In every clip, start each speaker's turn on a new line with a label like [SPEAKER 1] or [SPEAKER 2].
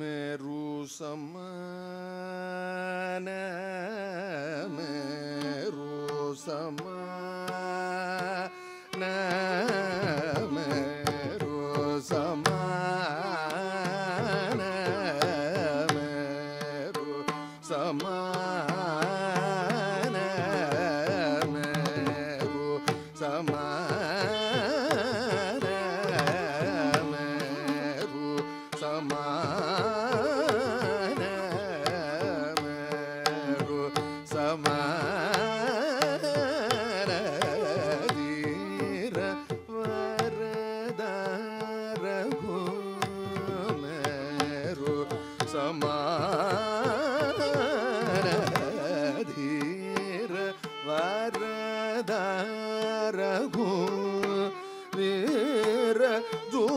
[SPEAKER 1] मेरु समान मेरु समान do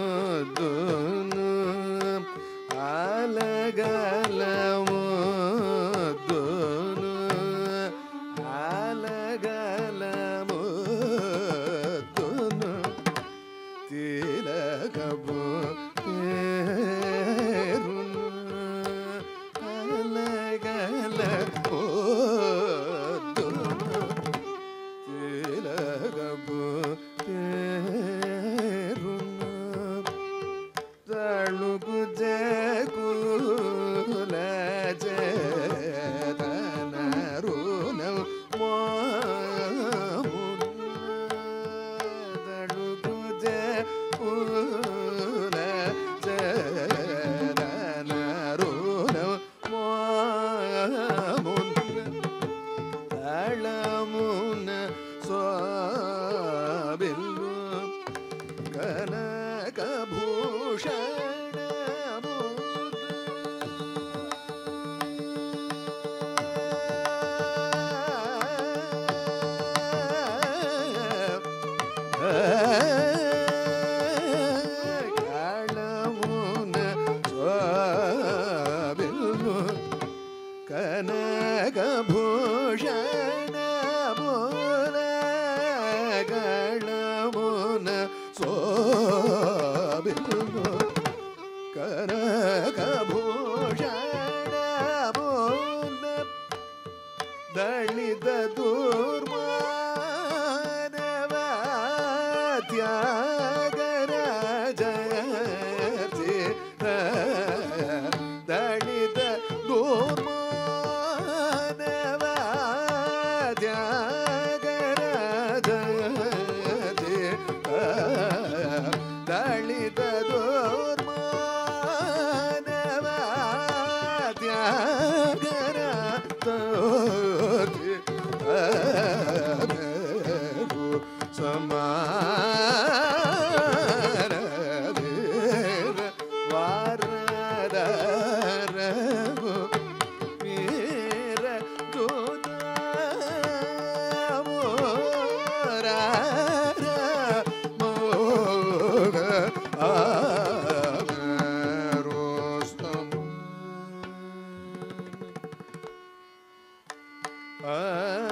[SPEAKER 1] amor. கனகபூஷண மூலகளமுன சோபி கனகபூஷண மூல தளிதூ 哎